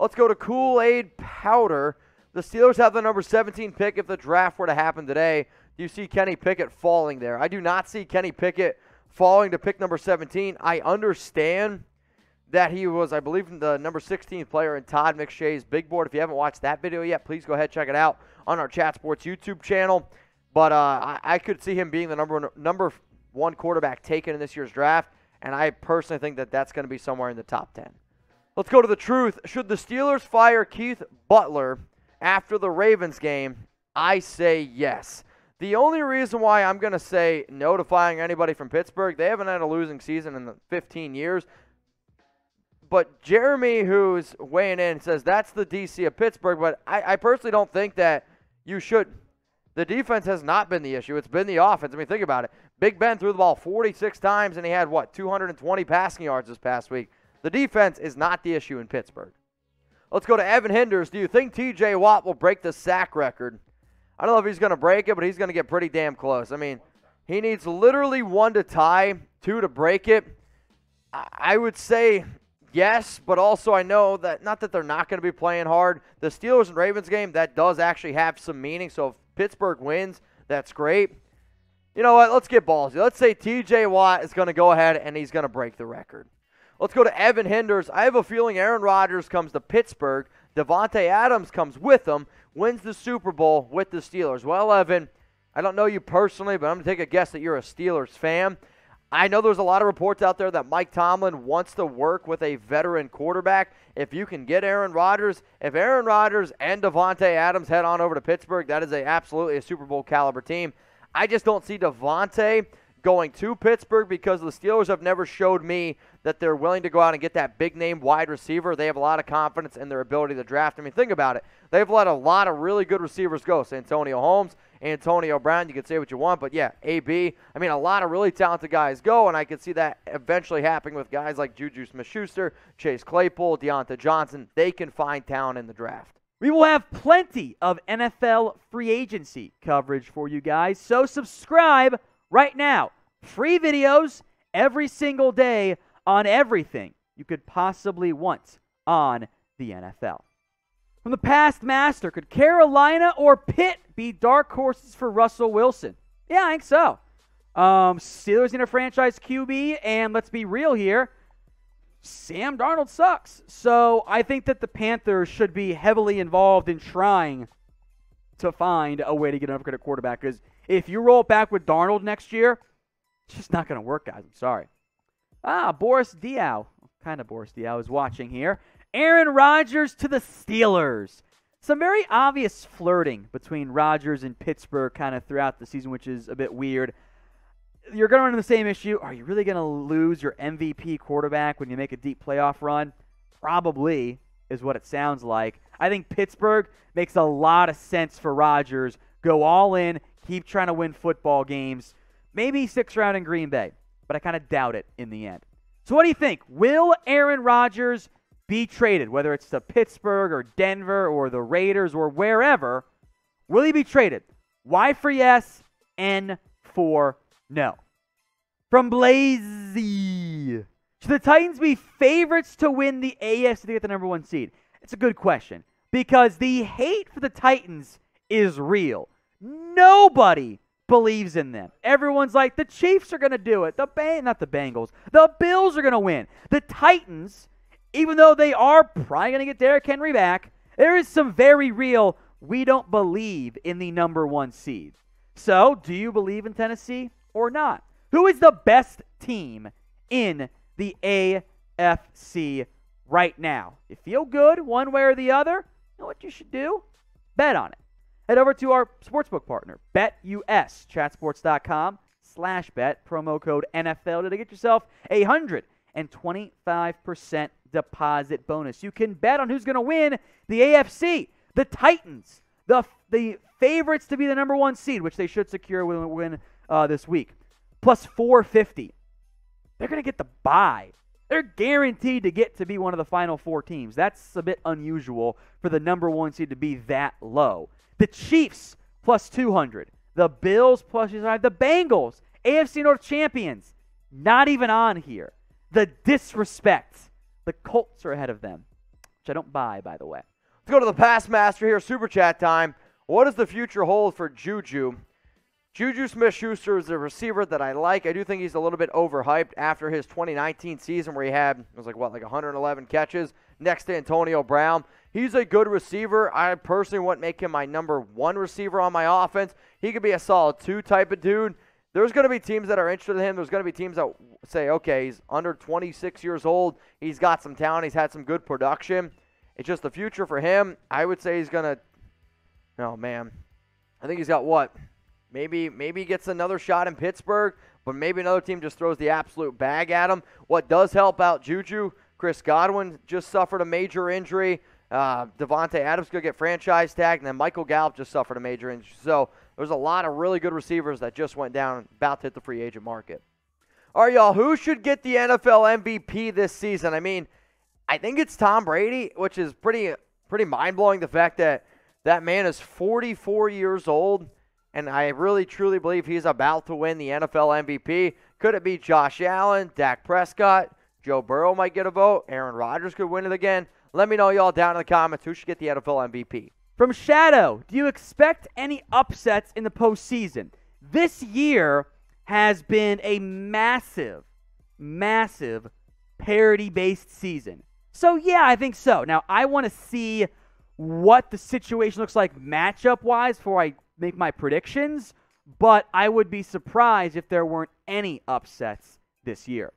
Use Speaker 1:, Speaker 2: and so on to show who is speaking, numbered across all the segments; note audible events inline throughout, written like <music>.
Speaker 1: Let's go to Kool Aid Powder. The Steelers have the number 17 pick if the draft were to happen today. Do you see Kenny Pickett falling there? I do not see Kenny Pickett falling to pick number 17. I understand that he was, I believe, the number 16 player in Todd McShay's big board. If you haven't watched that video yet, please go ahead check it out on our Chat Sports YouTube channel. But uh, I, I, could see him being the number one, number one quarterback taken in this year's draft, and I personally think that that's going to be somewhere in the top 10. Let's go to the truth. Should the Steelers fire Keith Butler after the Ravens game? I say yes. The only reason why I'm going to say notifying anybody from Pittsburgh, they haven't had a losing season in 15 years. But Jeremy, who's weighing in, says that's the DC of Pittsburgh. But I, I personally don't think that you should. The defense has not been the issue. It's been the offense. I mean, think about it. Big Ben threw the ball 46 times and he had, what, 220 passing yards this past week. The defense is not the issue in Pittsburgh. Let's go to Evan Hinders. Do you think TJ Watt will break the sack record? I don't know if he's going to break it, but he's going to get pretty damn close. I mean, he needs literally one to tie, two to break it. I would say yes, but also I know that not that they're not going to be playing hard. The Steelers and Ravens game, that does actually have some meaning. So if Pittsburgh wins, that's great. You know what? Let's get ballsy. Let's say TJ Watt is going to go ahead and he's going to break the record. Let's go to Evan Henders. I have a feeling Aaron Rodgers comes to Pittsburgh. Davante Adams comes with him, wins the Super Bowl with the Steelers. Well, Evan, I don't know you personally, but I'm going to take a guess that you're a Steelers fan. I know there's a lot of reports out there that Mike Tomlin wants to work with a veteran quarterback. If you can get Aaron Rodgers, if Aaron Rodgers and Davante Adams head on over to Pittsburgh, that is a absolutely a Super Bowl caliber team. I just don't see Davante going to Pittsburgh because the Steelers have never showed me that they're willing to go out and get that big name wide receiver. They have a lot of confidence in their ability to draft. I mean, think about it. They've let a lot of really good receivers go. Santonio Holmes, Antonio Brown, you can say what you want, but yeah, AB. I mean, a lot of really talented guys go, and I can see that eventually happening with guys like Juju Smith Schuster, Chase Claypool, Diontae Johnson. They can find talent in the draft.
Speaker 2: We will have plenty of NFL free agency coverage for you guys, so subscribe right now. Free videos every single day on everything you could possibly want on the NFL. From the past master, could Carolina or Pitt be dark horses for Russell Wilson? Yeah, I think so. Um, Steelers in a franchise QB, and let's be real here. Sam Darnold sucks. So I think that the Panthers should be heavily involved in trying to find a way to get an upgraded quarterback. Because if you roll back with Darnold next year, it's just not going to work, guys. I'm sorry. Ah, Boris Diaw. Kind of Boris Diaw is watching here. Aaron Rodgers to the Steelers. Some very obvious flirting between Rodgers and Pittsburgh kind of throughout the season, which is a bit weird. You're going to run into the same issue. Are you really going to lose your MVP quarterback when you make a deep playoff run? Probably is what it sounds like. I think Pittsburgh makes a lot of sense for Rodgers. Go all in, keep trying to win football games. Maybe six round in Green Bay, but I kind of doubt it in the end. So, what do you think? Will Aaron Rodgers be traded, whether it's to Pittsburgh or Denver or the Raiders or wherever? Will he be traded? Y for yes, N for no. From Blazy. Should the Titans be favorites to win the AFC to get the number one seed? It's a good question because the hate for the Titans is real. Nobody believes in them. Everyone's like, the Chiefs are going to do it. The bang, not the Bengals. The Bills are going to win. The Titans, even though they are probably going to get Derrick Henry back, there is some very real. We don't believe in the number one seed. So, do you believe in Tennessee or not? Who is the best team in the AFC right now? You feel good one way or the other? You know what you should do? Bet on it head over to our sportsbook partner, BetUS, chatsports.com slash bet, promo code NFL to get yourself a 125% deposit bonus. You can bet on who's going to win the AFC, the Titans, the, the favorites to be the number one seed, which they should secure when win uh, this week, plus 450. They're going to get the bye. They're guaranteed to get to be one of the final four teams. That's a bit unusual for the number one seed to be that low. The Chiefs plus 200. The Bills plus 200. The Bengals, AFC North champions, not even on here. The disrespect. The Colts are ahead of them. which I don't buy, by the way.
Speaker 1: Let's go to the pass master here, super chat time. What does the future hold for Juju? Juju Smith Schuster is a receiver that I like. I do think he's a little bit overhyped after his 2019 season where he had, it was like, what, like 111 catches next to Antonio Brown. He's a good receiver. I personally wouldn't make him my number one receiver on my offense. He could be a solid two type of dude. There's going to be teams that are interested in him. There's going to be teams that say, okay, he's under 26 years old. He's got some talent. He's had some good production. It's just the future for him. I would say he's going to, oh, man. I think he's got what? Maybe maybe he gets another shot in Pittsburgh, but maybe another team just throws the absolute bag at him. What does help out Juju? Chris Godwin just suffered a major injury. Uh, Davante Adams could get franchise tagged, and then Michael Gallup just suffered a major injury. So there's a lot of really good receivers that just went down, about to hit the free agent market. All right, y'all, who should get the NFL MVP this season? I mean, I think it's Tom Brady, which is pretty pretty mind blowing. The fact that that man is 44 years old, and I really truly believe he's about to win the NFL MVP. Could it be Josh Allen, Dak Prescott, Joe Burrow might get a vote, Aaron Rodgers could win it again? Let me know, y'all, down in the comments who should get the NFL MVP.
Speaker 2: From Shadow, do you expect any upsets in the postseason? This year has been a massive, massive parity based season. So, yeah, I think so. Now, I want to see what the situation looks like matchup wise before I make my predictions, but I would be surprised if there weren't any upsets this year.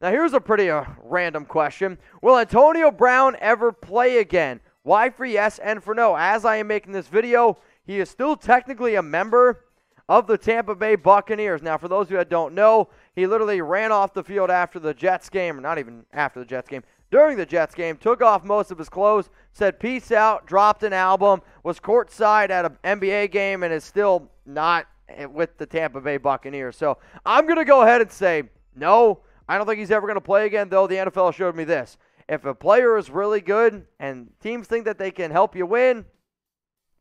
Speaker 1: Now, here's a pretty uh, random question Will Antonio Brown ever play again? Why for yes and for no? As I am making this video, he is still technically a member of the Tampa Bay Buccaneers. Now, for those of you that don't know, he literally ran off the field after the Jets game, or not even after the Jets game, during the Jets game, took off most of his clothes, said peace out, dropped an album, was courtside at an NBA game, and is still not with the Tampa Bay Buccaneers. So I'm going to go ahead and say no. I don't think he's ever going to play again, though the NFL showed me this. If a player is really good and teams think that they can help you win,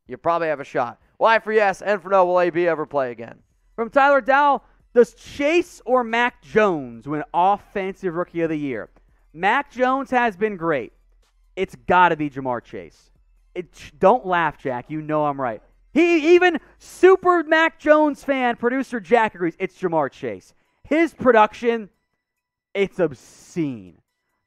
Speaker 1: you probably have a shot. Why for yes and for no will AB ever play again?
Speaker 2: From Tyler Dowell, does Chase or Mac Jones win Offensive Rookie of the Year? Mac Jones has been great. It's got to be Ja'Marr Chase. It, don't laugh, Jack. You know I'm right. He even super Mac Jones fan producer Jack agrees. It's Ja'Marr Chase. His production, it's obscene.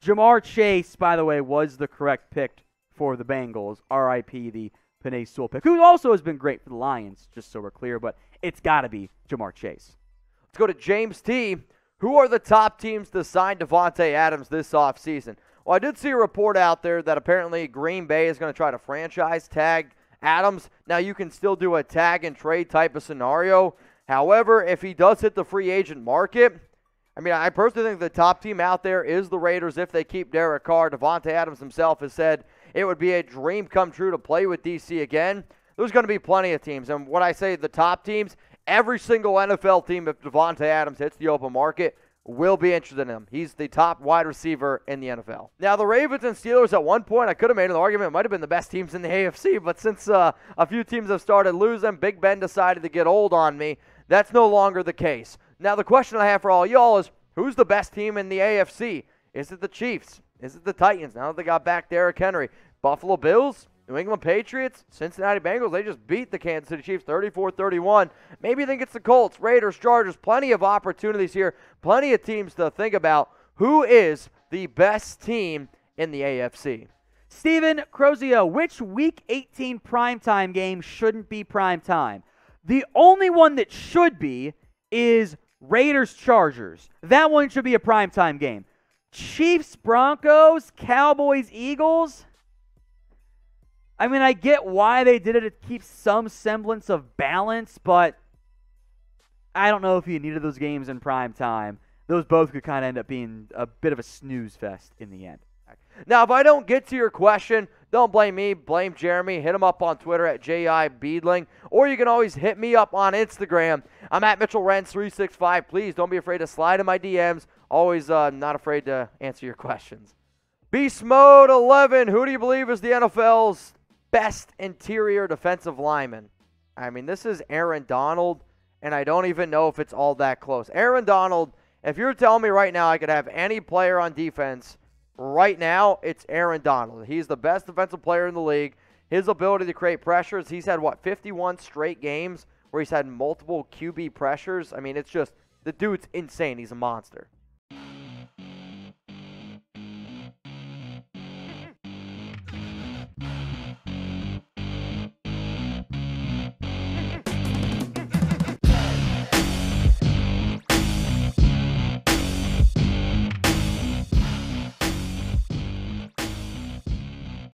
Speaker 2: Ja'Marr Chase, by the way, was the correct pick for the Bengals. R.I.P. the Penei Sewell pick, who also has been great for the Lions, just so we're clear. But it's got to be Ja'Marr Chase.
Speaker 1: Let's go to James T. Who are the top teams to sign Davante Adams this offseason? Well, I did see a report out there that apparently Green Bay is going to try to franchise tag Adams. Now, you can still do a tag and trade type of scenario. However, if he does hit the free agent market, I mean, I personally think the top team out there is the Raiders if they keep Derek Carr. Davante Adams himself has said it would be a dream come true to play with DC again. There's going to be plenty of teams. And when I say the top teams, every single NFL team, if Davante Adams hits the open market, will be interested in him. He's the top wide receiver in the NFL. Now, the Ravens and Steelers at one point, I could have made an argument, might have been the best teams in the <laughs> AFC, but since uh, a few teams have started losing, Big Ben decided to get old on me. That's no longer the case. Now, the question I have for all y'all is who's the best team in the AFC? Is it the Chiefs? Is it the Titans? Now that they got back Derrick Henry. Buffalo Bills? New England Patriots? Cincinnati Bengals? They just beat the Kansas City Chiefs 34 31. Maybe you think it's the Colts, Raiders, Chargers. Plenty of opportunities here. Plenty of teams to think about. Who is the best team in the AFC?
Speaker 2: Steven Crozio, which Week 18 primetime game shouldn't be primetime? The only one that should be is Raiders Chargers. That one should be a primetime game. Chiefs Broncos, Cowboys Eagles. I mean, I get why they did it to keep some semblance of balance, but I don't know if you needed those games in prime time. Those both could kind of end up being a bit of a snooze fest in the end.
Speaker 1: Now, if I don't get to your question, don't blame me. Blame Jeremy. Hit him up on Twitter at JI Beedling. Or you can always hit me up on Instagram. I'm at Mitchell Renz 365 Please don't be afraid to slide in my DMs. Always uh, not afraid to answer your questions. Beast Mode 11. Who do you believe is the NFL's best interior defensive lineman? I mean, this is Aaron Donald, and I don't even know if it's all that close. Aaron Donald, if you're telling me right now I could have any player on defense right now, it's Aaron Donald. He's the best defensive player in the league. His ability to create pressures, he's had, what, 51 straight games where he's had multiple QB pressures? I mean, it's just, the dude's insane. He's a monster.